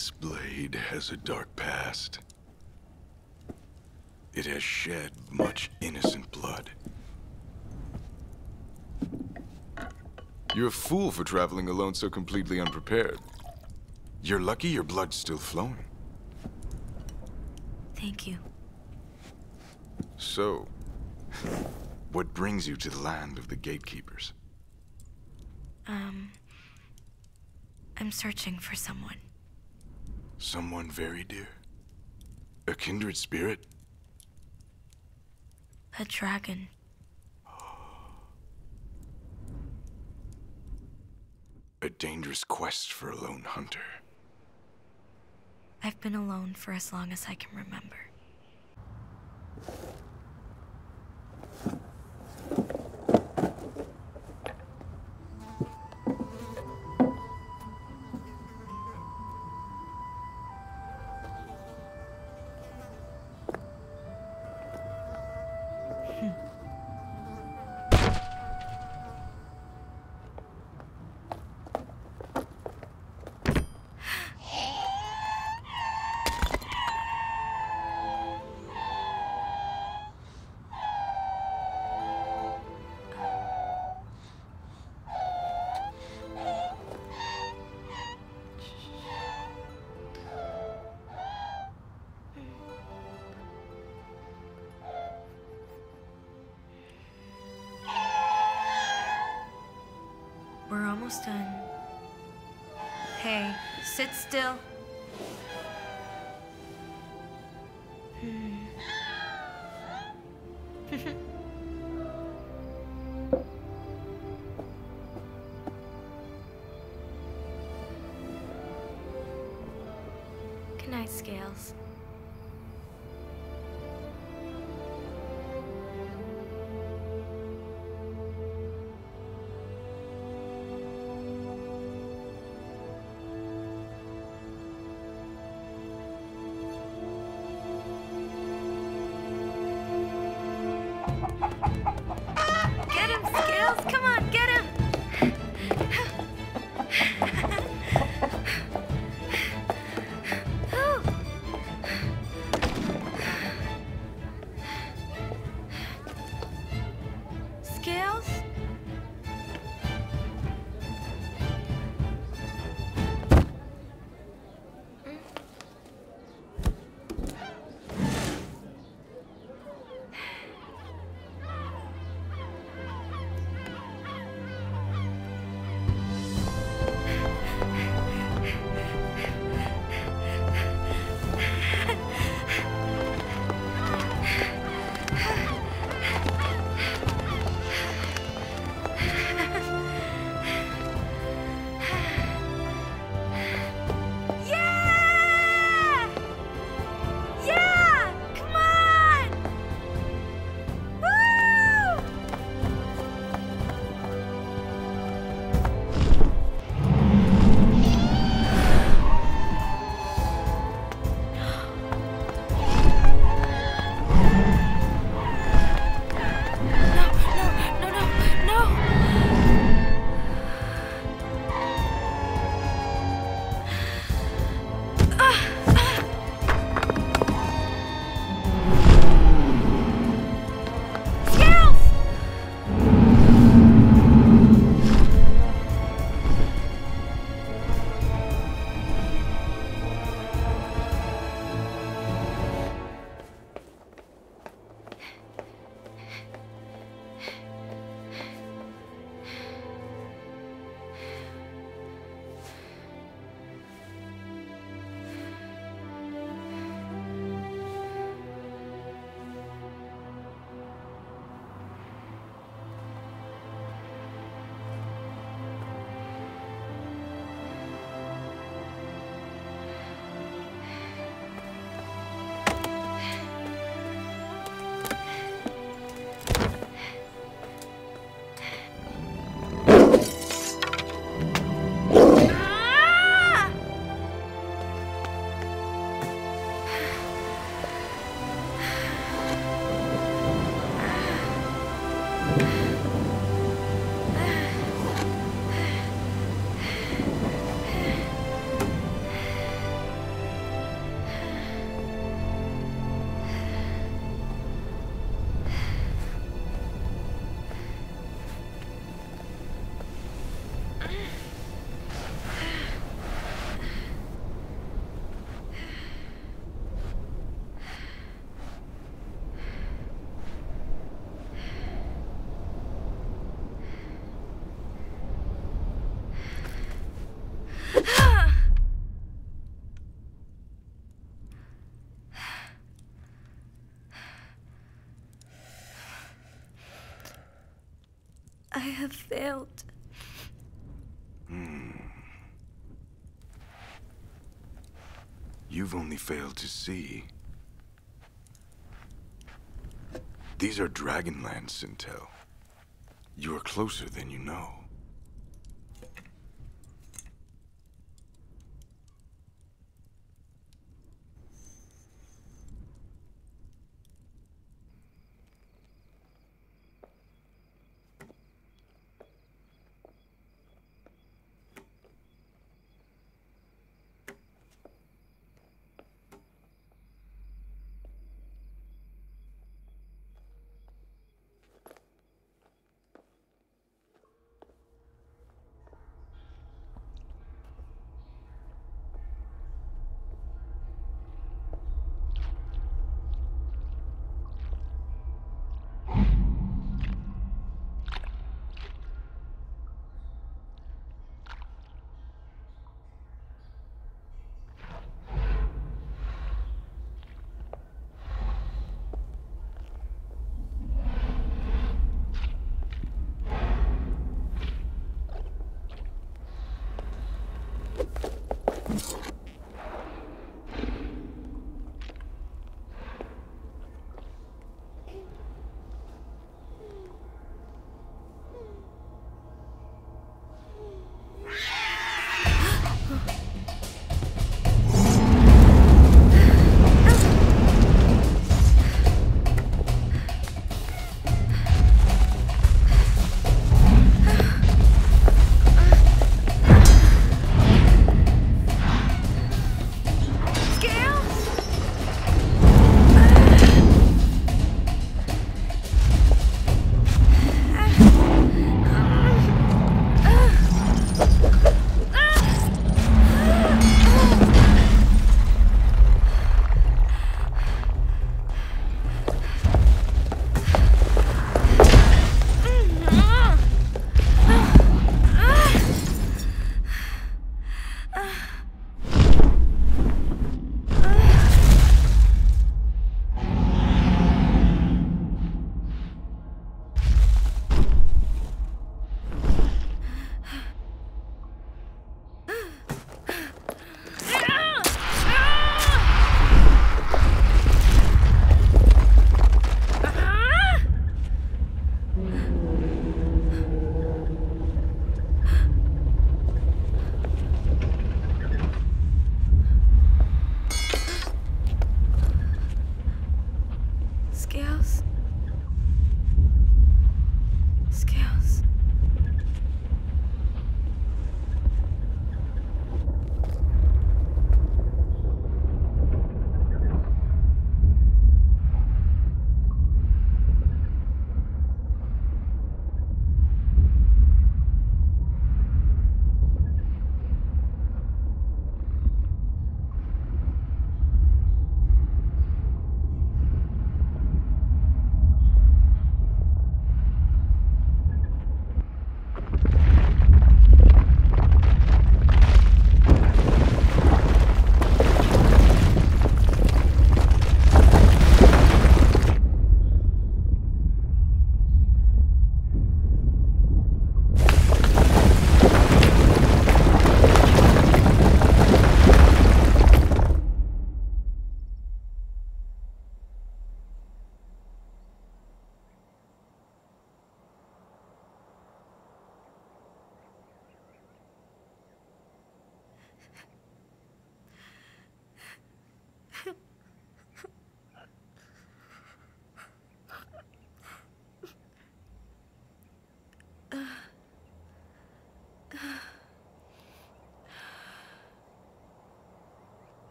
This blade has a dark past. It has shed much innocent blood. You're a fool for traveling alone so completely unprepared. You're lucky your blood's still flowing. Thank you. So, what brings you to the land of the gatekeepers? Um. I'm searching for someone. Someone very dear? A kindred spirit? A dragon. A dangerous quest for a lone hunter. I've been alone for as long as I can remember. Almost done. Hey, sit still. Hmm. Good night, Scales. I have failed. Hmm. You've only failed to see. These are Dragonlands, Sintel. You are closer than you know.